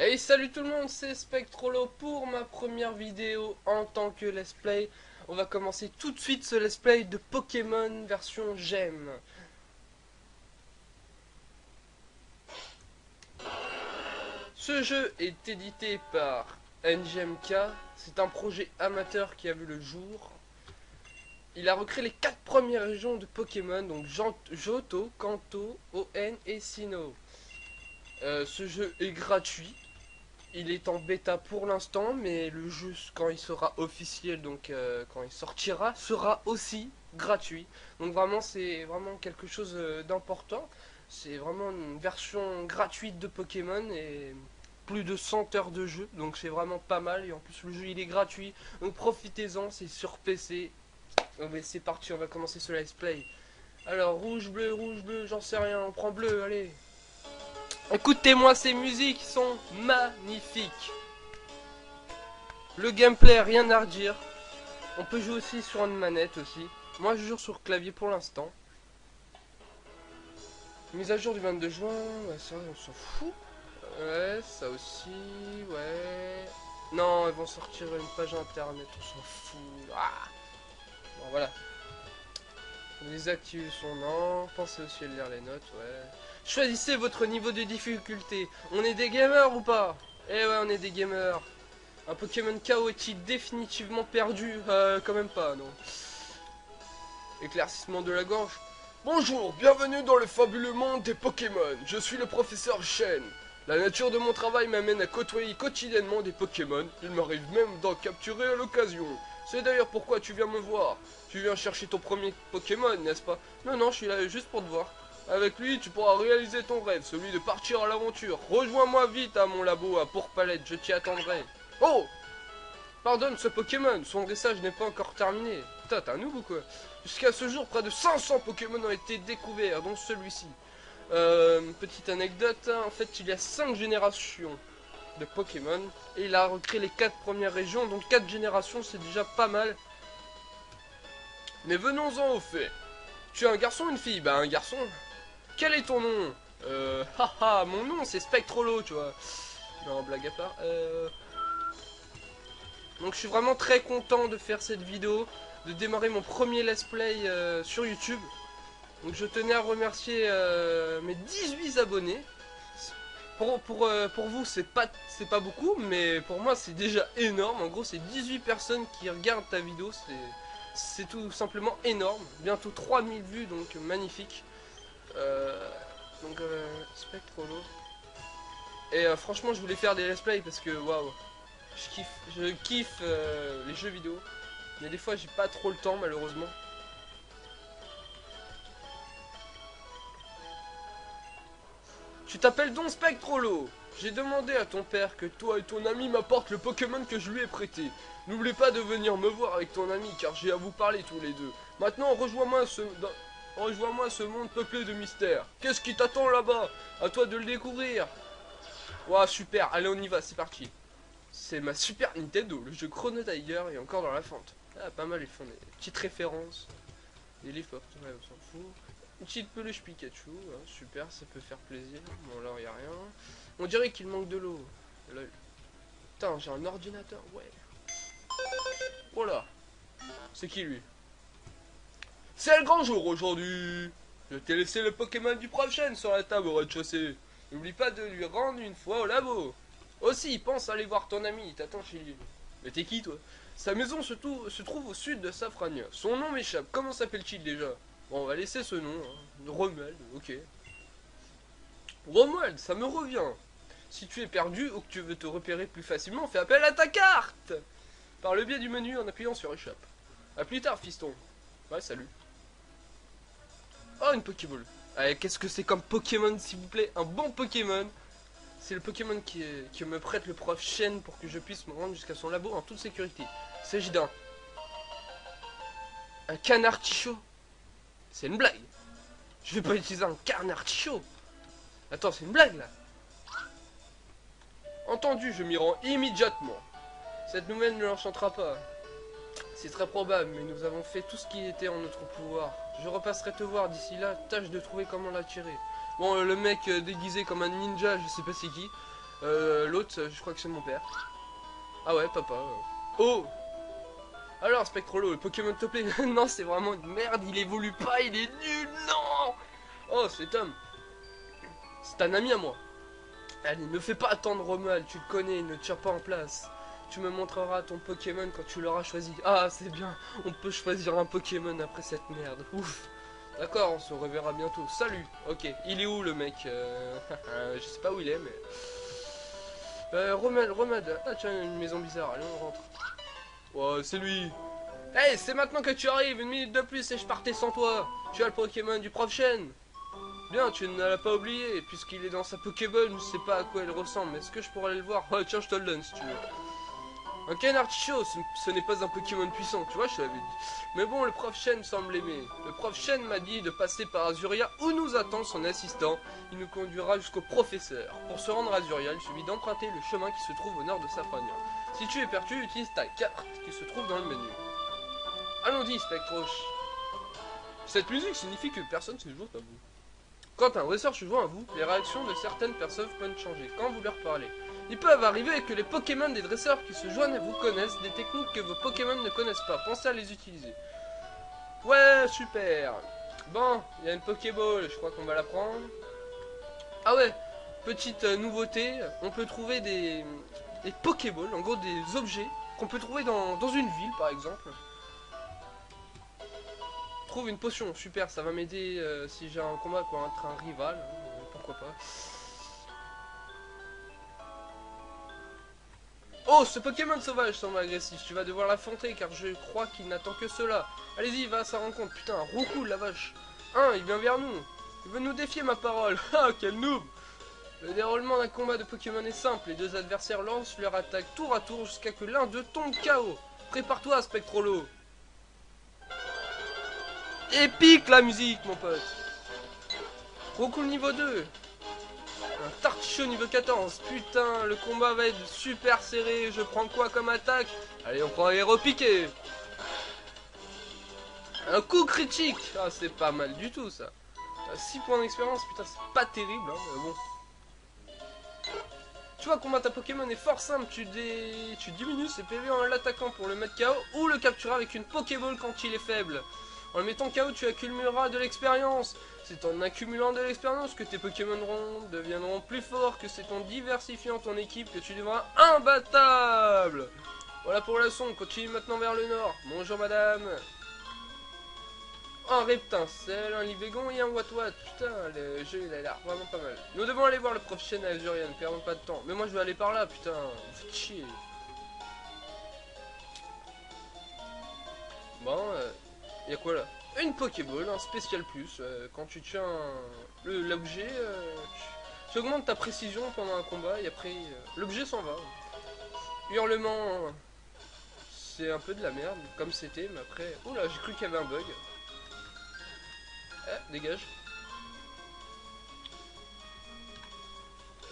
Hey salut tout le monde, c'est Spectrolo pour ma première vidéo en tant que let's play. On va commencer tout de suite ce let's play de Pokémon version GEM. Ce jeu est édité par NGMK, c'est un projet amateur qui a vu le jour. Il a recréé les quatre premières régions de Pokémon, donc Johto, Kanto, ON et Sinnoh. Euh, ce jeu est gratuit. Il est en bêta pour l'instant, mais le jeu, quand il sera officiel, donc euh, quand il sortira, sera aussi gratuit. Donc vraiment, c'est vraiment quelque chose euh, d'important. C'est vraiment une version gratuite de Pokémon et plus de 100 heures de jeu, donc c'est vraiment pas mal. Et en plus, le jeu il est gratuit, donc profitez-en, c'est sur PC. c'est parti, on va commencer ce let's play. Alors, rouge, bleu, rouge, bleu, j'en sais rien, on prend bleu, allez. Écoutez-moi, ces musiques sont magnifiques. Le gameplay, rien à redire. On peut jouer aussi sur une manette aussi. Moi, je joue sur clavier pour l'instant. Mise à jour du 22 juin, ça, on s'en fout. Ouais, ça aussi, ouais. Non, ils vont sortir une page internet, on s'en fout. Ah bon, voilà. Désactive son nom, pensez aussi à lire les notes, ouais. Choisissez votre niveau de difficulté. On est des gamers ou pas? Eh ouais, on est des gamers. Un Pokémon est-il définitivement perdu euh, quand même pas, non. Éclaircissement de la gorge. Bonjour, bienvenue dans le fabuleux monde des Pokémon. Je suis le professeur Shen. La nature de mon travail m'amène à côtoyer quotidiennement des Pokémon. Il m'arrive même d'en capturer à l'occasion. C'est d'ailleurs pourquoi tu viens me voir. Tu viens chercher ton premier Pokémon, n'est-ce pas? Non, non, je suis là juste pour te voir. Avec lui, tu pourras réaliser ton rêve, celui de partir à l'aventure. Rejoins-moi vite à mon labo à Pourpalette, je t'y attendrai. Oh Pardonne ce Pokémon, son dressage n'est pas encore terminé. Putain, t'es un nouveau quoi Jusqu'à ce jour, près de 500 Pokémon ont été découverts, dont celui-ci. Euh, petite anecdote, hein, en fait, il y a 5 générations de Pokémon. Et il a recréé les 4 premières régions, donc 4 générations, c'est déjà pas mal. Mais venons-en au fait. Tu es un garçon ou une fille? Bah un garçon. Quel est ton nom Euh, haha, mon nom c'est Spectrolo, tu vois. Non, blague à part. Euh... Donc je suis vraiment très content de faire cette vidéo, de démarrer mon premier let's play euh, sur YouTube. Donc je tenais à remercier euh, mes 18 abonnés. Pour, vous c'est pas, pas beaucoup, mais pour moi c'est déjà énorme. En gros c'est 18 personnes qui regardent ta vidéo, c'est tout simplement énorme. Bientôt 3000 vues, donc magnifique. Euh, donc, euh, Spectrolo. Et euh, franchement, je voulais faire des let's play parce que waouh, je kiffe, je kiffe les jeux vidéo. Mais des fois, j'ai pas trop le temps, malheureusement. Tu t'appelles donc Spectrolo J'ai demandé à ton père que toi et ton ami m'apportent le Pokémon que je lui ai prêté. N'oublie pas de venir me voir avec ton ami car j'ai à vous parler tous les deux. Maintenant, rejoins-moi ce... Rejoins-moi ce monde peuplé de mystères. Qu'est-ce qui t'attend là-bas? À toi de le découvrir. Waouh, super. Allez, on y va, c'est parti. C'est ma Super Nintendo. Le jeu Chrono Tiger est encore dans la fente. Ah, pas mal, ils font des petites références. Des livres, ouais, on s'en fout. Une petite peluche Pikachu, hein, super, ça peut faire plaisir. Bon, là, il a rien. On dirait qu'il manque de l'eau. Putain, j'ai un ordinateur, ouais. Voilà. C'est qui lui? C'est le grand jour aujourd'hui Je t'ai laissé le Pokémon du prochain sur la table au rez-de-chaussée. N'oublie pas de lui rendre une fois au labo. Aussi, pense à aller voir ton ami, t'attends chez lui. Mais t'es qui toi? Sa maison se, trouve au sud de Safrania. Son nom m'échappe, comment s'appelle-t-il déjà? Bon, on va laisser ce nom, hein. Romuald, ok. Romuald, ça me revient. Si tu es perdu ou que tu veux te repérer plus facilement, fais appel à ta carte Par le biais du menu en appuyant sur échappe. A plus tard, fiston. Ouais, salut. Oh, une Pokéball. Allez, qu'est-ce que c'est comme Pokémon, s'il vous plaît? Un bon Pokémon. C'est le Pokémon qui, me prête le prof Shen pour que je puisse me rendre jusqu'à son labo en toute sécurité. Il s'agit d'un... Un canard tichot. C'est une blague. Je vais pas utiliser un canard tichot. Attends, c'est une blague, là. Entendu, je m'y rends immédiatement. Cette nouvelle ne l'enchantera pas. C'est très probable, mais nous avons fait tout ce qui était en notre pouvoir. Je repasserai te voir d'ici là, tâche de trouver comment l'attirer. Bon, le mec euh, déguisé comme un ninja, je sais pas c'est qui. Euh, l'autre, je crois que c'est mon père. Ah ouais, papa. Oh Alors, Spectrolo, le Pokémon topé Non, c'est vraiment une merde, il évolue pas, il est nul, non Oh, c'est Tom. C'est un ami à moi. Allez, ne fais pas attendre Romuald, tu le connais, ne tire pas en place. Tu me montreras ton Pokémon quand tu l'auras choisi. Ah, c'est bien, on peut choisir un Pokémon après cette merde. Ouf. D'accord, on se reverra bientôt. Salut. Ok, il est où le mec euh, Je sais pas où il est, mais... Euh, Romad, Romad. Ah tiens, une maison bizarre. Allez, on rentre. Oh, c'est lui. Hey, c'est maintenant que tu arrives. Une minute de plus et je partais sans toi. Tu as le Pokémon du prof Chen. Bien, tu ne l'as pas oublié, puisqu'il est dans sa Pokéball, je sais pas à quoi il ressemble, mais est-ce que je pourrais aller le voir? Oh, tiens, je te le donne si tu veux. Un canartichaud, ce, ce n'est pas un Pokémon puissant, tu vois, je l'avais dit. Mais bon, le prof Shen semble aimer. Le prof Shen m'a dit de passer par Azuria où nous attend son assistant. Il nous conduira jusqu'au professeur. Pour se rendre à Azuria, il suffit d'emprunter le chemin qui se trouve au nord de Safrania. Si tu es perdu, utilise ta carte qui se trouve dans le menu. Allons-y, Spectroche. Cette musique signifie que personne se joue à vous. Quand un dresseur se joint à vous, les réactions de certaines personnes peuvent changer quand vous leur parlez. Il peut arriver que les Pokémon des dresseurs qui se joignent vous connaissent des techniques que vos Pokémon ne connaissent pas. Pensez à les utiliser. Ouais, super. Bon, il y a une Pokéball, je crois qu'on va la prendre. Ah ouais, petite euh, nouveauté, on peut trouver des, des Pokéballs, en gros des objets qu'on peut trouver dans, une ville par exemple. Trouve une potion, super, ça va m'aider euh, si j'ai un combat contre un rival, hein, pourquoi pas. Oh, ce Pokémon sauvage semble agressif. Tu vas devoir l'affronter car je crois qu'il n'attend que cela. Allez-y, va à sa rencontre. Putain, Roku, la vache. Un, il vient vers nous. Il veut nous défier, ma parole. Ah, quel noob Le déroulement d'un combat de Pokémon est simple. Les deux adversaires lancent leur attaque tour à tour jusqu'à que l'un d'eux tombe KO. Prépare-toi, Spectrolo. Épique la musique, mon pote. Roku niveau 2. Un niveau 14. Putain, le combat va être super serré. Je prends quoi comme attaque? Allez, on prend un. Un coup critique. Ah, c'est pas mal du tout, ça. 6 points d'expérience, putain, c'est pas terrible, hein, mais bon. Tu vois, combattre un Pokémon est fort simple. Tu, dé... tu diminues ses PV en l'attaquant pour le mettre KO ou le capturer avec une Pokéball quand il est faible. En le mettant KO, tu accumuleras de l'expérience. C'est en accumulant de l'expérience que tes Pokémon deviendront plus forts, que c'est en diversifiant ton équipe que tu deviendras imbattable. Voilà pour la leçon, continue maintenant vers le nord. Bonjour madame. Un Reptincelle, un Livégon et un Watwat. Putain, le jeu il a l'air vraiment pas mal. Nous devons aller voir le prof Chen à Azurian, perdons pas de temps. Mais moi je vais aller par là, putain, vous chier. Bon, euh, y a quoi là Une Pokéball, un spécial plus. Euh, quand tu tiens l'objet, euh, tu, augmentes ta précision pendant un combat et après euh, l'objet s'en va. Hurlement, c'est un peu de la merde, comme c'était, mais après... Oula, j'ai cru qu'il y avait un bug. Eh, dégage.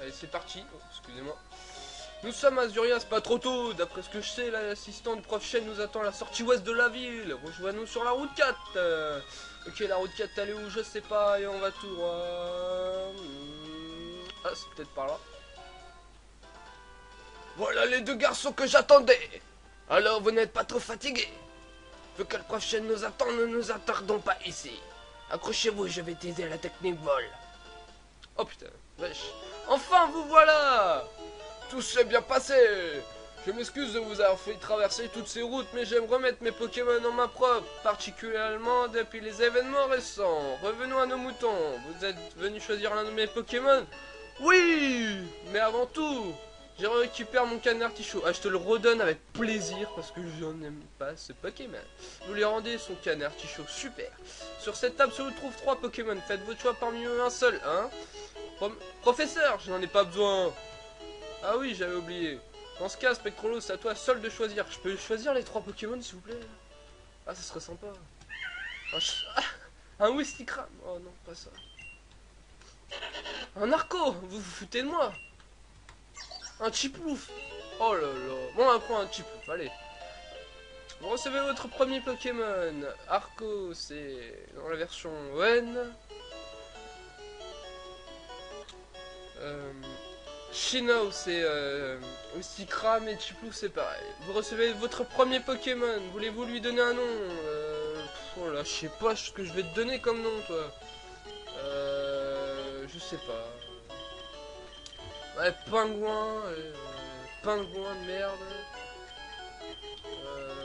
Allez, c'est parti. Oh, Excusez-moi. Nous sommes à Zurias, pas trop tôt. D'après ce que je sais, l'assistant du prof Chen nous attend à la sortie ouest de la ville. Rejoins-nous sur la route 4. Euh, ok, la route 4, elle est où Je sais pas. Et on va tout. Hmm. Ah, c'est peut-être par là. Voilà les deux garçons que j'attendais. Alors, vous n'êtes pas trop fatigués Vu que le prof Chen nous attend, ne nous attardons pas ici. Accrochez-vous, je vais à la technique vol. Oh putain, wesh. Enfin, vous voilà Tout s'est bien passé Je m'excuse de vous avoir fait traverser toutes ces routes, mais j'aime remettre mes Pokémon en main propre, particulièrement depuis les événements récents. Revenons à nos moutons. Vous êtes venu choisir l'un de mes Pokémon Oui Mais avant tout, j'ai récupéré mon canard tichot. Ah, je te le redonne avec plaisir parce que je n'aime pas ce Pokémon. Vous lui rendez son canard tichot. Super. Sur cette table se retrouvent trois Pokémon. Faites votre choix parmi eux un seul, hein Pro Professeur, je n'en ai pas besoin. Ah oui, j'avais oublié. Dans ce cas, Spectrolo, c'est à toi seul de choisir. Je peux choisir les trois Pokémon, s'il vous plaît? Ah, ça serait sympa. Ah, je... ah, un. Oh non, pas ça. Un Arco Vous vous foutez de moi un Chiplouf Oh là là Bon, on va prendre un Chiplouf, allez. Vous recevez votre premier Pokémon. Arco, c'est dans la version ON. Euh, Shino, c'est euh, aussi Kram et Chipou, c'est pareil. Vous recevez votre premier Pokémon. Voulez-vous lui donner un nom euh, Oh là, je sais pas ce que je vais te donner comme nom, toi. Euh, je sais pas. Ouais, pingouin. Euh, pingouin de merde. Euh.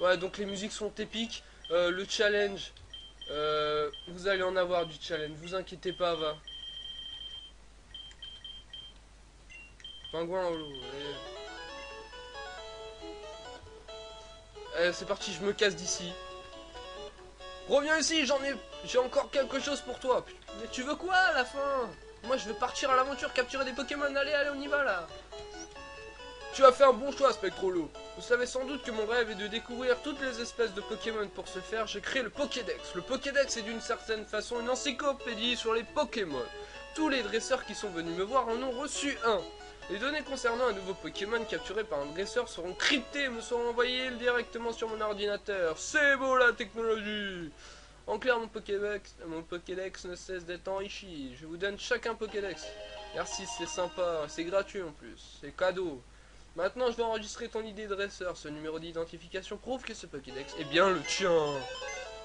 Ouais, donc les musiques sont épiques. Euh, le challenge, euh, vous allez en avoir du challenge, vous inquiétez pas, va. Pingouin holo, allez. Allez, c'est parti, je me casse d'ici. Reviens ici, j'en ai... J'ai encore quelque chose pour toi. Mais tu veux quoi à la fin? Moi, je veux partir à l'aventure, capturer des Pokémon. Allez, allez, on y va, là. Tu as fait un bon choix, Spectrolo. Vous savez sans doute que mon rêve est de découvrir toutes les espèces de Pokémon. Pour ce faire, j'ai créé le Pokédex. Le Pokédex est d'une certaine façon une encyclopédie sur les Pokémon. Tous les dresseurs qui sont venus me voir en ont reçu un. Les données concernant un nouveau Pokémon capturé par un dresseur seront cryptées et me seront envoyées directement sur mon ordinateur. C'est beau la technologie En clair, mon Pokédex, mon Pokédex ne cesse d'être enrichi. Je vous donne chacun Pokédex. Merci, c'est sympa. C'est gratuit en plus. C'est cadeau. Maintenant, je vais enregistrer ton idée de dresseur. Ce numéro d'identification prouve que ce Pokédex est bien le tien.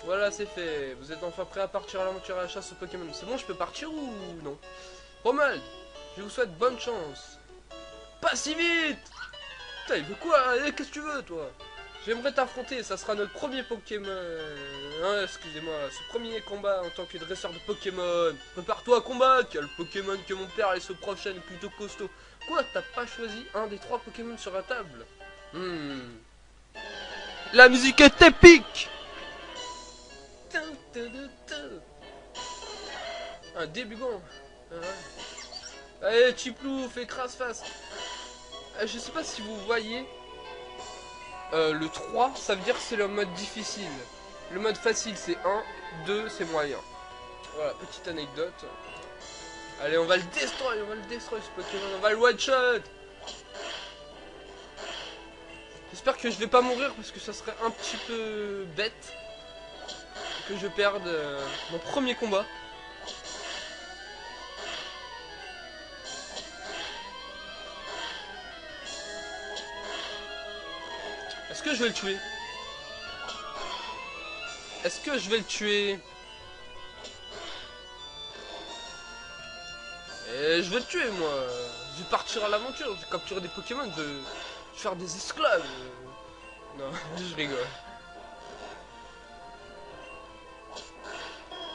Voilà, c'est fait. Vous êtes enfin prêt à partir à l'aventure à la chasse au Pokémon. C'est bon, je peux partir ou non? Romald, je vous souhaite bonne chance. Pas si vite Putain, il veut quoi? Eh, Qu'est-ce que tu veux, toi? J'aimerais t'affronter, ça sera notre premier Pokémon. Hein, excusez-moi, ce premier combat en tant que dresseur de Pokémon. Prépare-toi à combattre, car le Pokémon que mon père laisse au prochain plutôt costaud. Quoi T'as pas choisi un des trois Pokémon sur la table? Hmm. La musique est épique Un débutant. Ah Allez, Chiplouf, écrase face. Euh, je sais pas si vous voyez. Euh, le 3, ça veut dire que c'est le mode difficile. Le mode facile, c'est 1. 2, c'est moyen. Voilà, petite anecdote. Allez, on va le destroy, on va le destroy ce Pokémon, on va le one shot J'espère que je vais pas mourir parce que ça serait un petit peu bête que je perde euh, mon premier combat. Est-ce que je vais le tuer Est-ce que je vais le tuer je vais le tuer, moi. Je vais partir à l'aventure, je vais capturer des Pokémon, je vais faire des esclaves. Non, je rigole.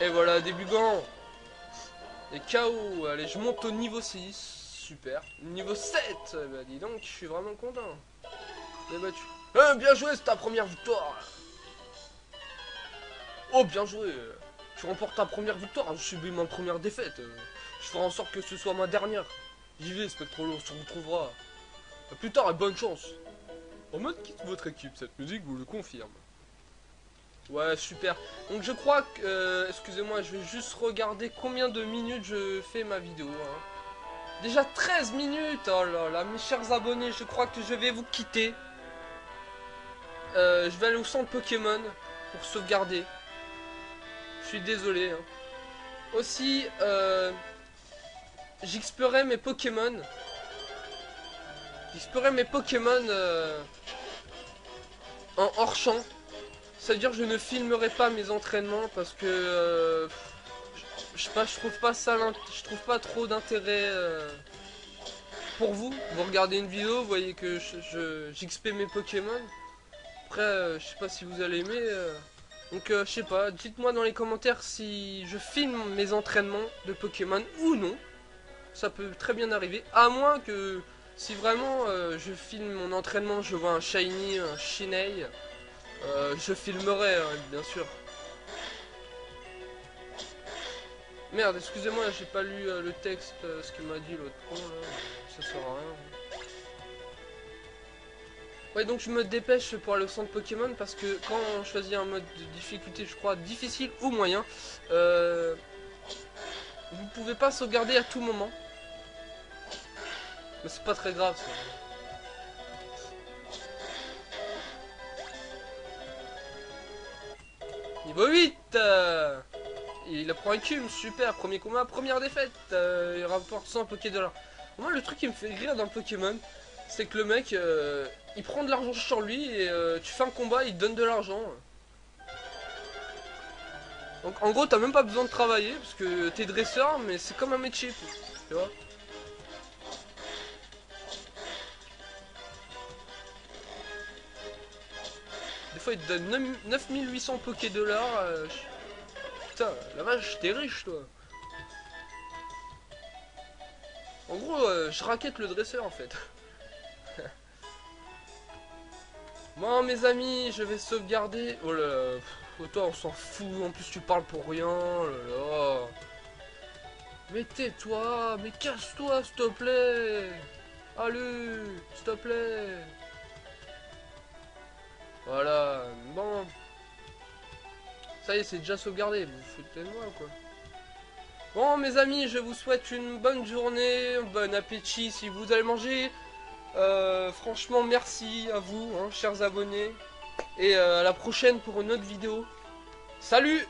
Et voilà, des bugants. Des KO. Allez, je monte au niveau 6. Super. Niveau 7. Bah dis donc, je suis vraiment content. Bien battu. Eh, bien joué, c'est ta première victoire. Oh, bien joué. Tu remportes ta première victoire. Je subis ma première défaite. Je ferai en sorte que ce soit ma dernière. J'y vais, Spectrolo, on se retrouvera. A plus tard et bonne chance. En mode quitte votre équipe, cette musique vous le confirme. Ouais, super. Donc je crois que... Euh, excusez-moi, je vais juste regarder combien de minutes je fais ma vidéo. Hein. Déjà 13 minutes Oh là là, mes chers abonnés, je crois que je vais vous quitter. Euh, je vais aller au centre Pokémon pour sauvegarder. Je suis désolé. Hein. Aussi, euh, j'explorerai mes Pokémon. J'explorerai mes Pokémon euh, en hors champ. C'est-à-dire je ne filmerai pas mes entraînements parce que euh, je, sais pas, je trouve pas ça, je trouve pas trop d'intérêt pour vous. Vous regardez une vidéo, vous voyez que j'XP mes Pokémon. Après, je sais pas si vous allez aimer. donc je sais pas, dites-moi dans les commentaires si je filme mes entraînements de Pokémon ou non ça peut très bien arriver. À moins que si vraiment euh, je filme mon entraînement, je vois un shiny, un shinei, euh, je filmerai, hein, bien sûr. Merde, excusez-moi, j'ai pas lu euh, le texte, ce qu'il m'a dit l'autre point, ça sert à rien. Donc je me dépêche pour aller au centre Pokémon parce que quand on choisit un mode de difficulté, je crois, difficile ou moyen, vous pouvez pas sauvegarder à tout moment. Mais c'est pas très grave ça. Niveau 8 euh, Il prend un cum, super, premier combat, première défaite, euh, il rapporte 100 Pokédollars. Moi le truc qui me fait rire dans Pokémon, c'est que le mec, euh, il prend de l'argent sur lui et tu fais un combat, il te donne de l'argent. Donc en gros t'as même pas besoin de travailler parce que t'es dresseur mais c'est comme un métier tu vois. Des fois il te donne 9800 Poké dollars euh, Putain la vache t'es riche toi. En gros euh, je raquette le dresseur en fait Bon mes amis je vais sauvegarder Oh là là toi, on s'en fout. En plus, tu parles pour rien. Oh Mais tais-toi. Mais casse-toi, s'il te plaît. Allez, s'il te plaît. Voilà. Bon. Ça y est, c'est déjà sauvegardé. Vous foutez moi, quoi. Bon, mes amis, je vous souhaite une bonne journée. Bon appétit si vous allez manger. Euh, franchement, merci à vous, hein, chers abonnés. Et euh, à la prochaine pour une autre vidéo. Salut